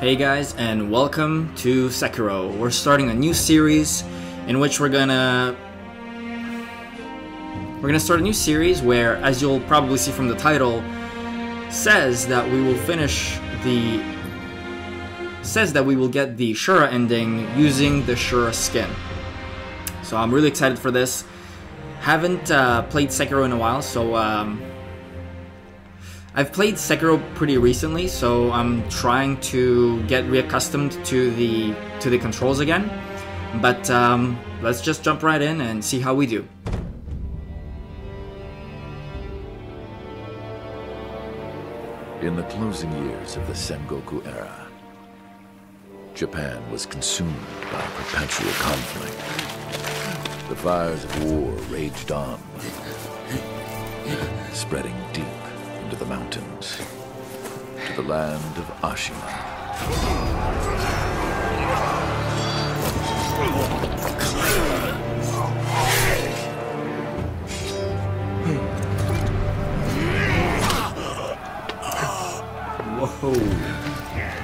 Hey guys, and welcome to Sekiro. We're starting a new series in which we're gonna we're gonna start a new series where, as you'll probably see from the title, says that we will finish the says that we will get the Shura ending using the Shura skin. So I'm really excited for this. Haven't uh, played Sekiro in a while, so um, I've played Sekiro pretty recently, so I'm trying to get reaccustomed to the to the controls again. But um, let's just jump right in and see how we do. In the closing years of the Sengoku era, Japan was consumed by perpetual conflict. The fires of war raged on, spreading deep into the mountains, to the land of Ashina. Hmm. Whoa!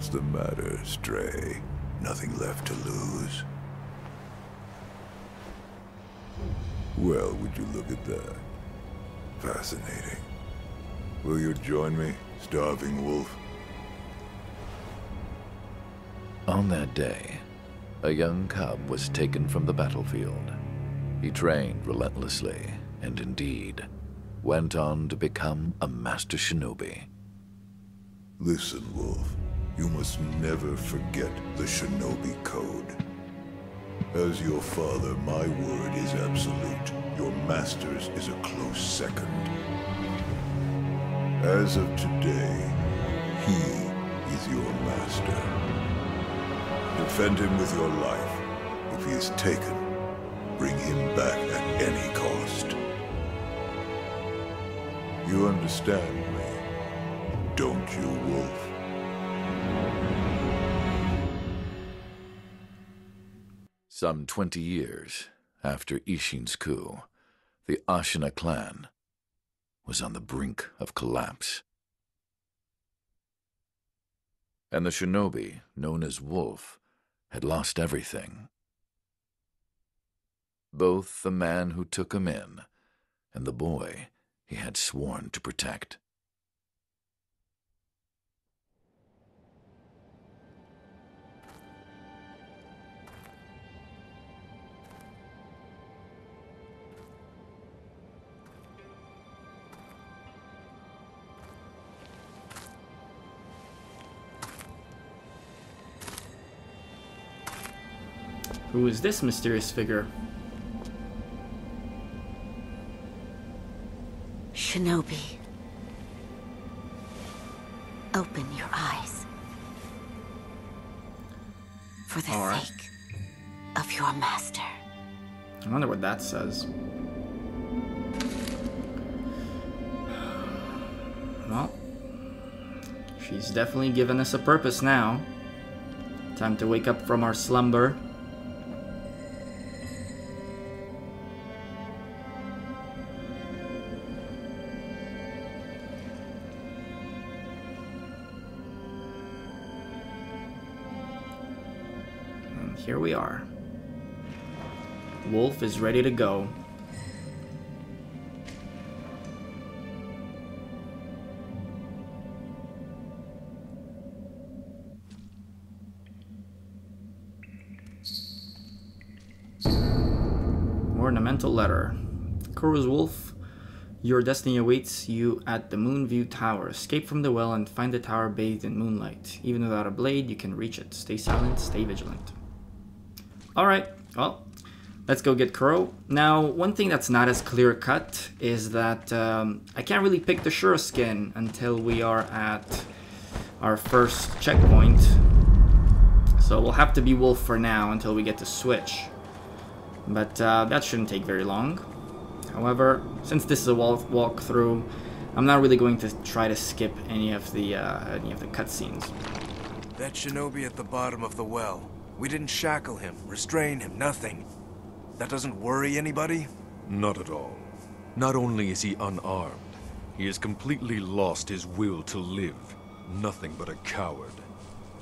What's the matter, Stray? Nothing left to lose? Well, would you look at that? Fascinating. Will you join me, Starving Wolf? On that day, a young cub was taken from the battlefield. He trained relentlessly, and indeed, went on to become a master shinobi. Listen, Wolf. You must never forget the Shinobi Code. As your father, my word is absolute. Your master's is a close second. As of today, he is your master. Defend him with your life. If he is taken, bring him back at any cost. You understand me, don't you, Wolf? Some 20 years after Ishin's coup, the Ashina clan was on the brink of collapse. And the shinobi, known as Wolf, had lost everything. Both the man who took him in and the boy he had sworn to protect. Who is this mysterious figure? Shinobi. Open your eyes. For the right. sake of your master. I wonder what that says. Well, she's definitely given us a purpose now. Time to wake up from our slumber. We are. Wolf is ready to go. Ornamental letter. Kuro's Wolf, your destiny awaits you at the Moonview Tower. Escape from the well and find the tower bathed in moonlight. Even without a blade, you can reach it. Stay silent, stay vigilant. Alright, well, let's go get Kuro. Now, one thing that's not as clear cut is that um, I can't really pick the Shura skin until we are at our first checkpoint. So we'll have to be Wolf for now until we get to switch. But uh, that shouldn't take very long. However, since this is a walk walkthrough, I'm not really going to try to skip any of the uh, any of the cutscenes. That shinobi at the bottom of the well. We didn't shackle him, restrain him, nothing. That doesn't worry anybody? Not at all. Not only is he unarmed, he has completely lost his will to live. Nothing but a coward.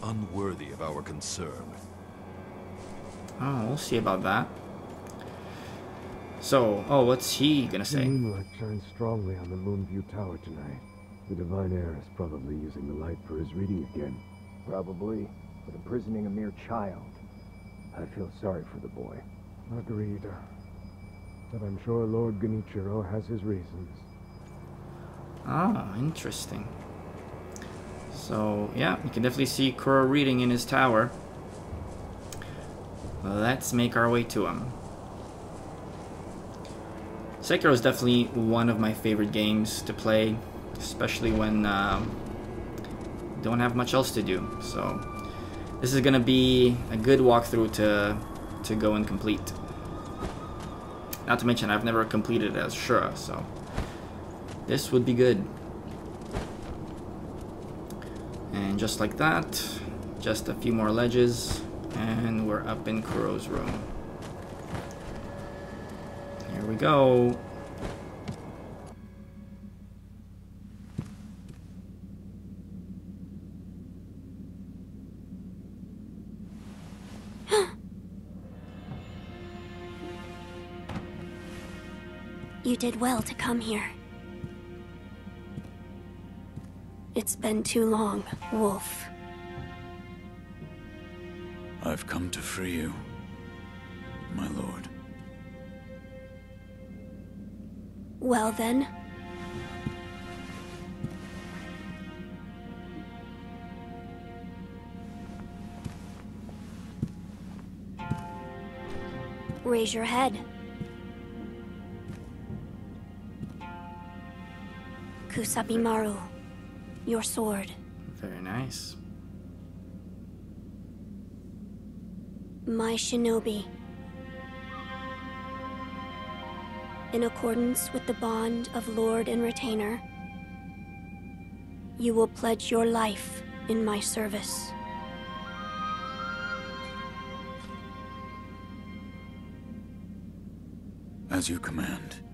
Unworthy of our concern. Oh, we'll see about that. So, oh, what's he gonna The say? moonlight shines strongly on the Moonview Tower tonight. The Divine Heir is probably using the light for his reading again. Probably, but imprisoning a mere child. I feel sorry for the boy. Agreed. But I'm sure Lord Genichiro has his reasons. Ah, interesting. So, yeah, you can definitely see Kuro reading in his tower. Let's make our way to him. Sekiro is definitely one of my favorite games to play, especially when um, don't have much else to do. So, this is gonna be a good walkthrough to to go and complete. Not to mention, I've never completed it as Shura, so this would be good. And just like that, just a few more ledges, and we're up in Kuro's room. Here we go. You did well to come here. It's been too long, Wolf. I've come to free you, my lord. Well then. Raise your head. Kusabimaru, your sword. Very nice. My shinobi. In accordance with the bond of Lord and Retainer, you will pledge your life in my service. As you command.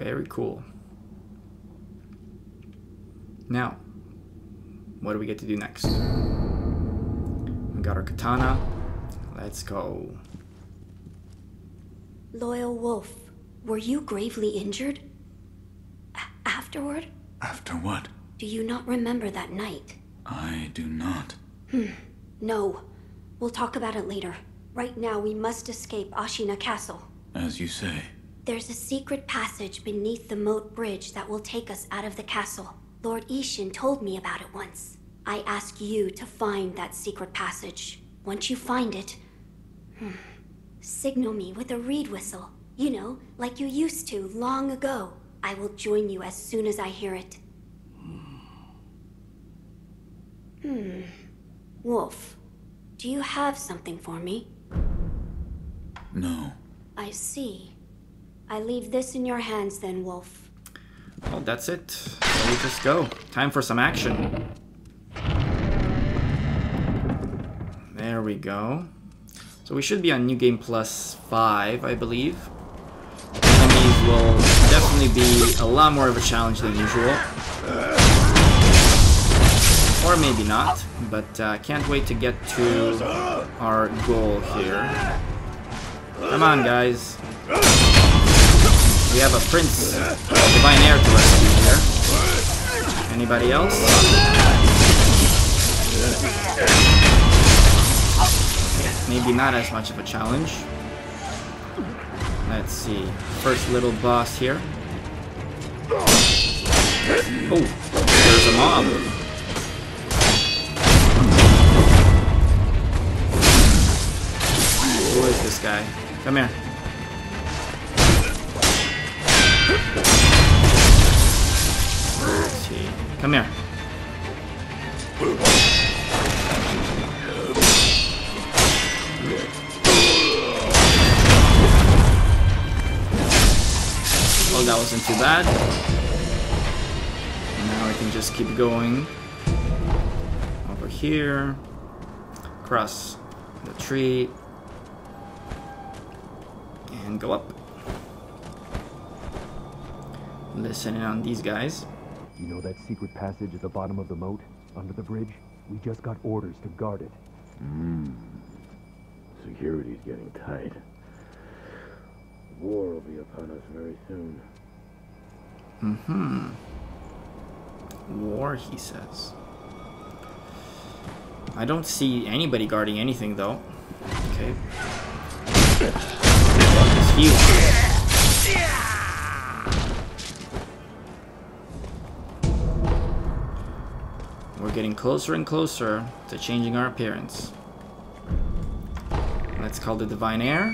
Very cool. Now, what do we get to do next? We got our katana. Let's go. Loyal Wolf, were you gravely injured? A- afterward? After what? Do you not remember that night? I do not. Hmm, no. We'll talk about it later. Right now, we must escape Ashina Castle. As you say. There's a secret passage beneath the moat bridge that will take us out of the castle. Lord Ishin told me about it once. I ask you to find that secret passage. Once you find it, hmm, signal me with a reed whistle. You know, like you used to long ago. I will join you as soon as I hear it. Hmm. Wolf, do you have something for me? No. I see. I leave this in your hands then, Wolf. Well, that's it. We just go. Time for some action. There we go. So we should be on New Game Plus 5, I believe. Enemies will definitely be a lot more of a challenge than usual. Or maybe not, but uh, can't wait to get to our goal here. Come on, guys. We have a Prince Divine Heir to rescue here. Anybody else? Maybe not as much of a challenge. Let's see. First little boss here. Oh, there's a mob. Who is this guy? Come here. Come here. Well, that wasn't too bad. Now I can just keep going over here, across the tree, and go up. Listening on these guys. You know that secret passage at the bottom of the moat, under the bridge? We just got orders to guard it. Hmm. Security's getting tight. War will be upon us very soon. Mm-hmm. War, he says. I don't see anybody guarding anything, though. Okay. It's huge. We're getting closer and closer to changing our appearance. Let's call the Divine Heir.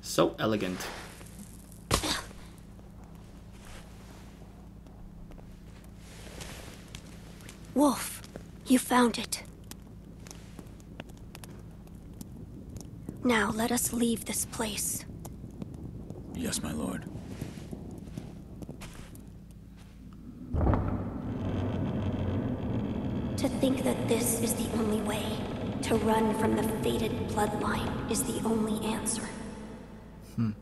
So elegant. Wolf, you found it. Now let us leave this place. Yes, my lord. To think that this is the only way, to run from the fated bloodline, is the only answer. Hmm.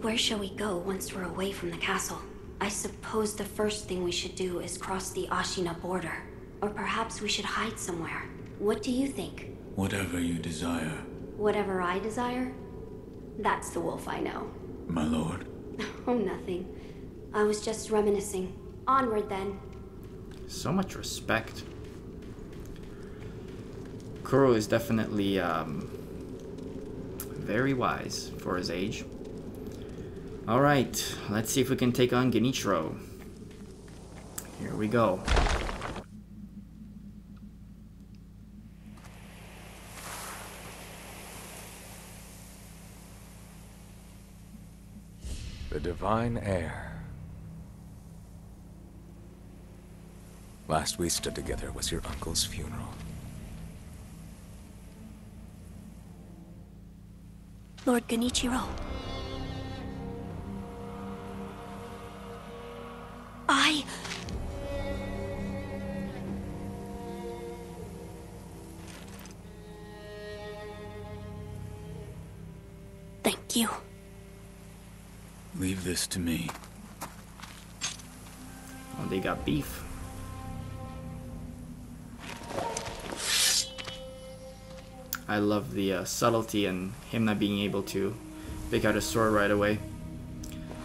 Where shall we go once we're away from the castle? I suppose the first thing we should do is cross the Ashina border. Or perhaps we should hide somewhere. What do you think? Whatever you desire, Whatever I desire? That's the wolf I know. my lord. Oh, nothing. I was just reminiscing. Onward then. So much respect. Kuro is definitely um, very wise for his age. Alright, let's see if we can take on Genichiro. Here we go. The Divine Heir. Last we stood together was your uncle's funeral. Lord Genichiro. This to me. Oh, they got beef. I love the uh, subtlety and him not being able to pick out a sword right away.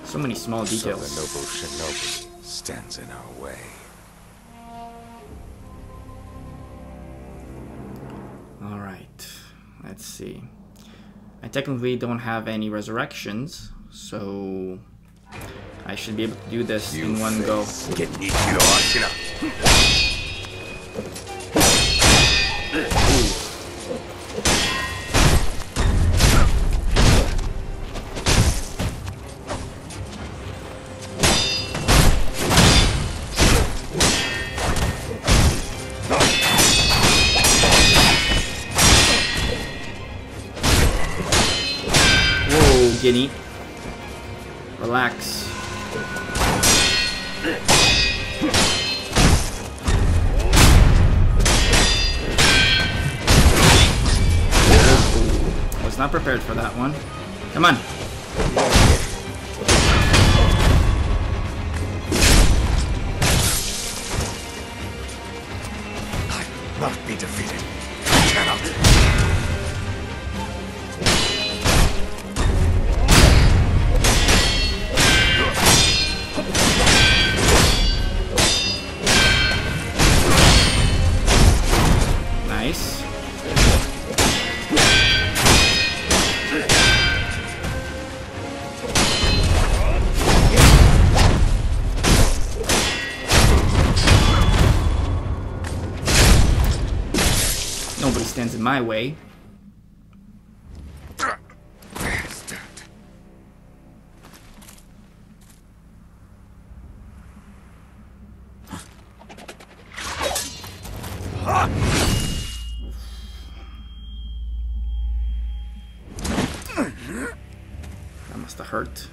So many small So details. the noble shinobi stands in our way. Alright, let's see. I technically don't have any resurrections, so I should be able to do this in one go. Whoa, Guinea. Not prepared for that one. Come on. I must be defeated. My way. Hurt.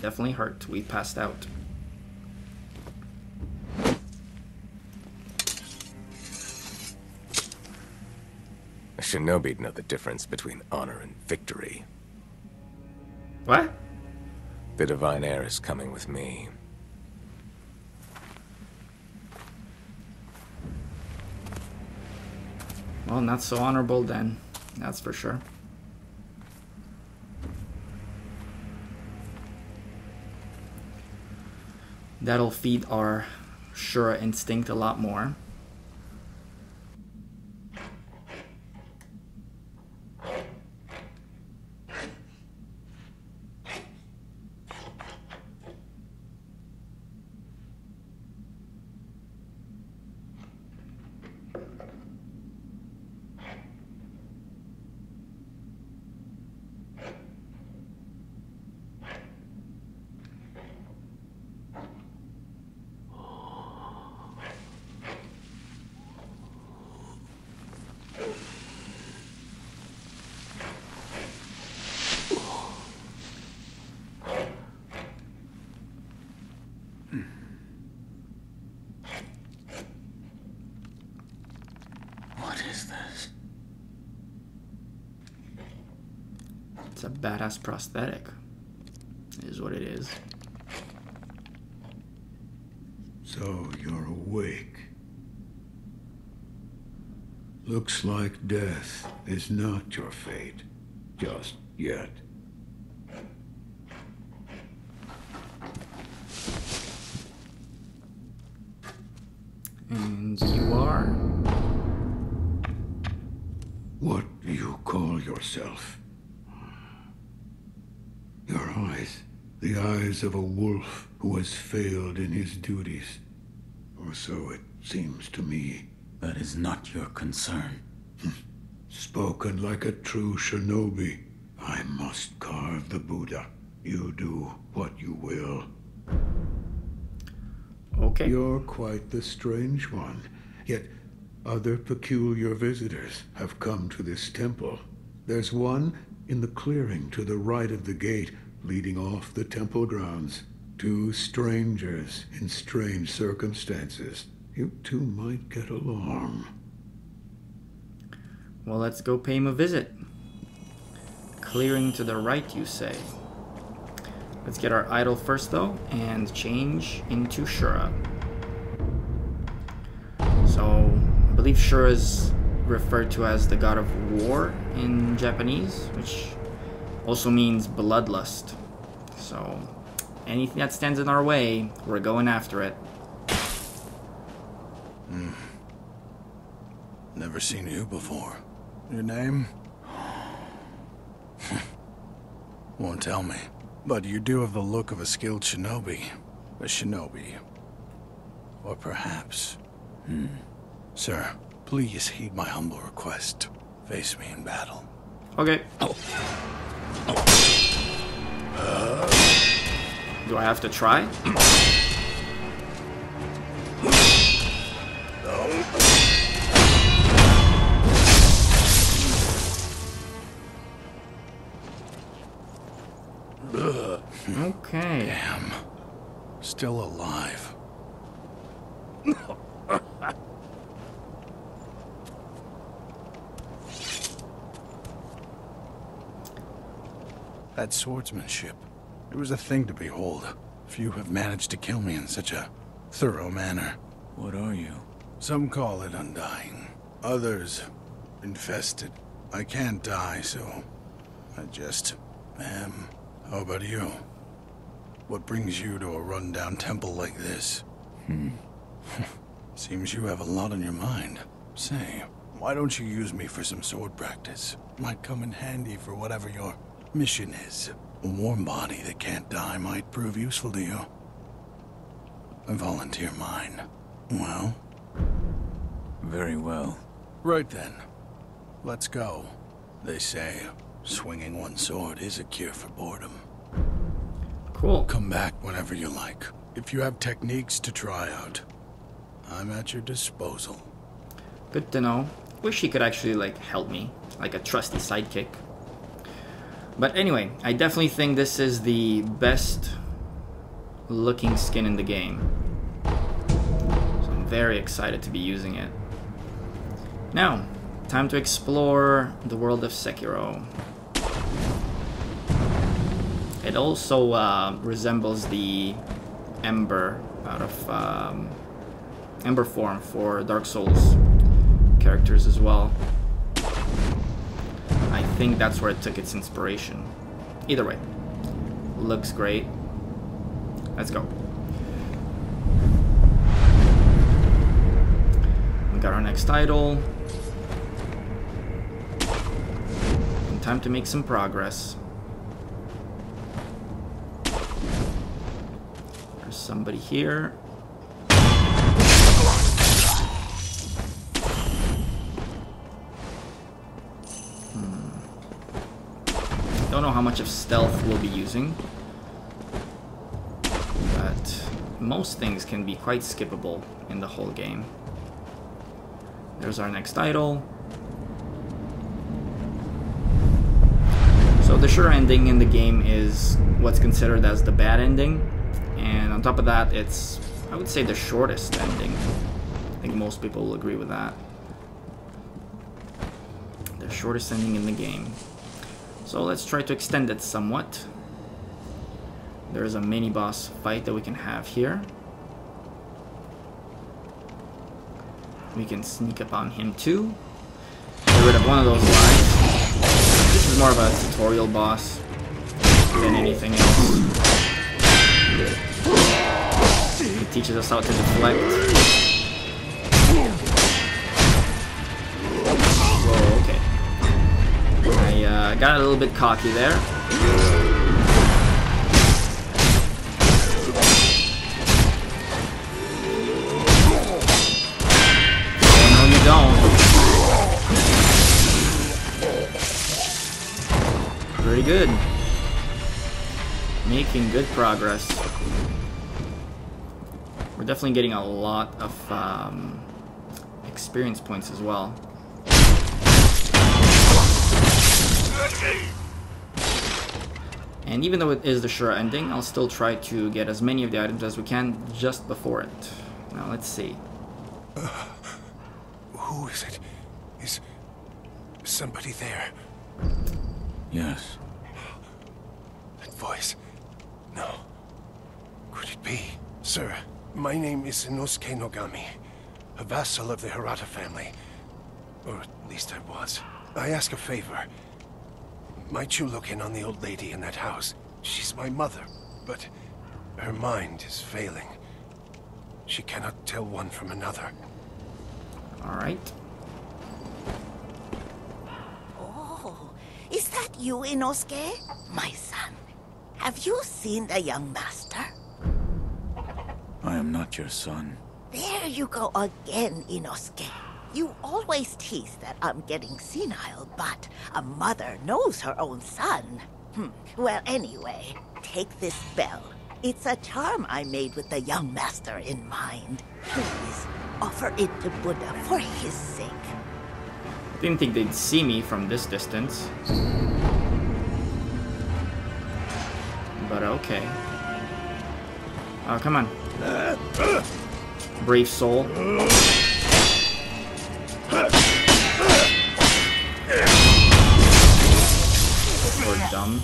Definitely hurt. We passed out. Shinobi'd know the difference between honor and victory. What? The Divine Heir is coming with me. Well, not so honorable then. That's for sure. That'll feed our Shura instinct a lot more. Badass prosthetic. Is what it is. So you're awake. Looks like death is not your fate. Just yet. And you are? What do you call yourself? Your eyes. The eyes of a wolf who has failed in his duties. Or so it seems to me. That is not your concern. Hmm. Spoken like a true shinobi. I must carve the Buddha. You do what you will. Okay. You're quite the strange one. Yet other peculiar visitors have come to this temple. There's one in the clearing to the right of the gate leading off the temple grounds. Two strangers in strange circumstances. You two might get along. Well, let's go pay him a visit. Clearing to the right, you say. Let's get our idol first, though, and change into Shura. So, I believe Shura is referred to as the god of war in Japanese, which also means bloodlust. So, anything that stands in our way, we're going after it. Hmm. Never seen you before. Your name? Won't tell me. But you do have the look of a skilled shinobi. A shinobi. Or perhaps... Hmm. Sir, please heed my humble request. Face me in battle. Okay. Do I have to try? Okay. Damn. Still alive. That swordsmanship. It was a thing to behold. Few have managed to kill me in such a thorough manner. What are you? Some call it undying. Others, infested. I can't die, so I just am. How about you? What brings you to a rundown temple like this? Hmm. Seems you have a lot on your mind. Say, why don't you use me for some sword practice? Might come in handy for whatever your mission is. A warm body that can't die might prove useful to you. I volunteer mine. Well? Very well. Right then. Let's go. They say swinging one sword is a cure for boredom. Cool. Come back whenever you like. If you have techniques to try out, I'm at your disposal. Good to know. Wish he could actually like help me, like a trusty sidekick. But anyway, I definitely think this is the best looking skin in the game. So I'm very excited to be using it. Now, time to explore the world of Sekiro. It also uh, resembles the Ember out of um, Ember form for Dark Souls characters as well. I think that's where it took its inspiration. Either way, looks great. Let's go. We got our next title. And time to make some progress. There's somebody here. Much of stealth we'll be using. But most things can be quite skippable in the whole game. There's our next idol. So the Shura ending in the game is what's considered as the bad ending. And on top of that, it's, I would say, the shortest ending. I think most people will agree with that. The shortest ending in the game. So let's try to extend it somewhat. There's a mini boss fight that we can have here. We can sneak up on him too. Get rid of one of those lives. This is more of a tutorial boss than anything else. It teaches us how to deflect. I got a little bit cocky there. No, you don't. Very good. Making good progress. We're definitely getting a lot of um, experience points as well. And even though it is the Shura ending, I'll still try to get as many of the items as we can just before it. Now let's see. Uh, who is it? Is somebody there? Yes. That voice. No. Could it be? Sir, my name is Inosuke Nogami, a vassal of the Hirata family. Or at least I was. I ask a favor. Might you look in on the old lady in that house? She's my mother, but her mind is failing. She cannot tell one from another. Alright. Oh, is that you, Inosuke? My son, have you seen the young master? I am not your son. There you go again, Inosuke. You always tease that I'm getting senile, but a mother knows her own son. Hmm. Well, anyway, take this bell. It's a charm I made with the young master in mind. Please, offer it to Buddha for his sake. Didn't think they'd see me from this distance. But okay. Oh, come on. Brave soul. Or dumb.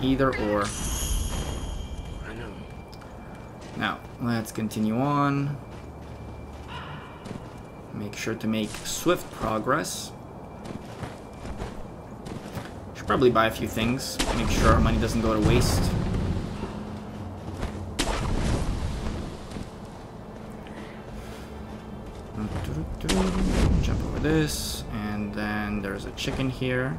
either or. Now, let's continue on. Make sure to make swift progress. Should probably buy a few things. Make sure our money doesn't go to waste. This, and then there's a chicken here.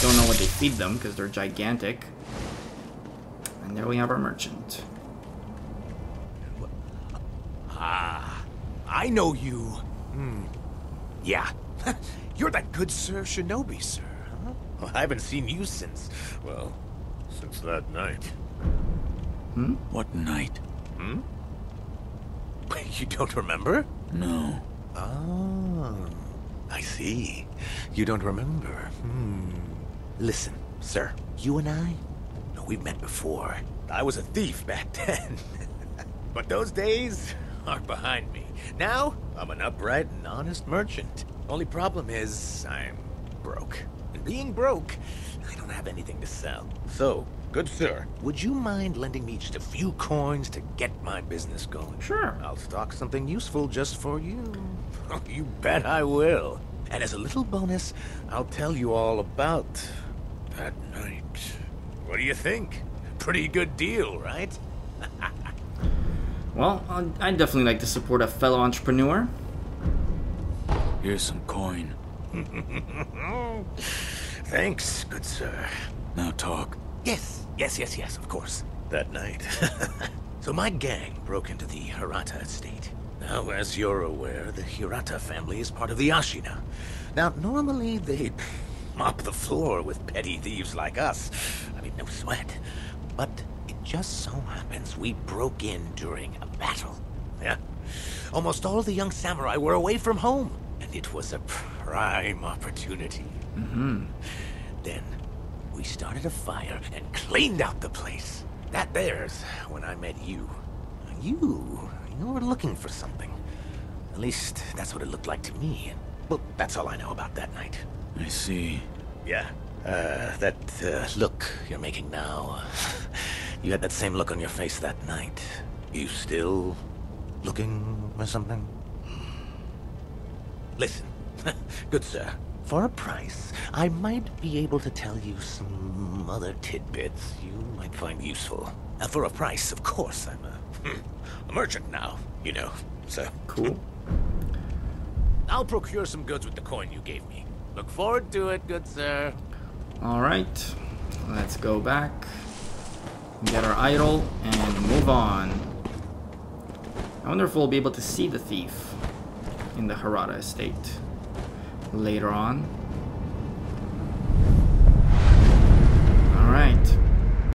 Don't know what they feed them because they're gigantic. And there we have our merchant. Ah, I know you. Hmm. Yeah. You're that good Sir Shinobi, sir. Huh? Well, I haven't seen you since, well, since that night. Hmm? What night? Hmm? You don't remember? No. Oh, I see. You don't remember. Hmm. Listen, sir, you and I, no, we've met before. I was a thief back then. but those days are behind me. Now, I'm an upright and honest merchant. Only problem is, I'm broke. And being broke, I don't have anything to sell. So, good sir, would you mind lending me just a few coins to get my business going? Sure. I'll stock something useful just for you. You bet I will. And as a little bonus, I'll tell you all about that night. What do you think? Pretty good deal, right? Well, I'd I'd definitely like to support a fellow entrepreneur. Here's some coin. Thanks, good sir. Now talk. Yes, yes, yes, yes, of course. That night. so my gang broke into the Hirata estate. Now, as you're aware, the Hirata family is part of the Ashina. Now, normally they'd mop the floor with petty thieves like us. I mean, no sweat. But it just so happens we broke in during a battle. Yeah. Almost all the young samurai were away from home, and it was a prime opportunity. Mm-hmm. Then we started a fire and cleaned out the place. That there's when I met you. You, you were looking for something. At least that's what it looked like to me. Well, that's all I know about that night. I see. Yeah. Uh, that uh, look you're making now. you had that same look on your face that night. You still looking for something? Listen, good sir. For a price, I might be able to tell you some other tidbits you might find useful. Uh, for a price, of course. I'm a, a merchant now, you know. So cool. I'll procure some goods with the coin you gave me. Look forward to it, good sir. All right, let's go back, get our idol, and move on. I wonder if we'll be able to see the thief in the Harada estate later on.